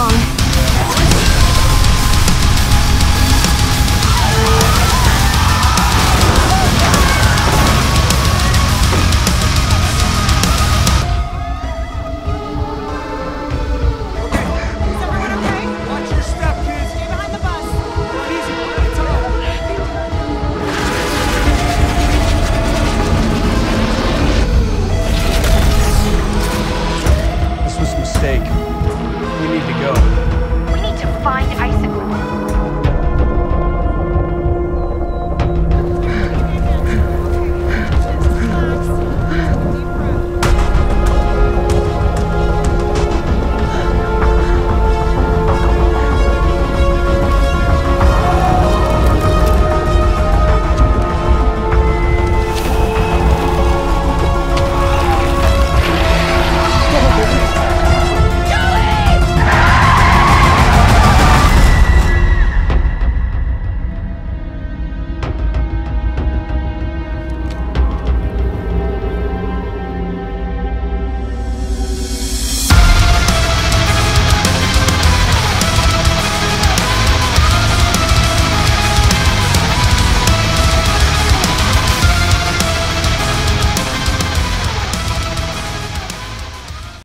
song. we need to go. We need to find Icicle.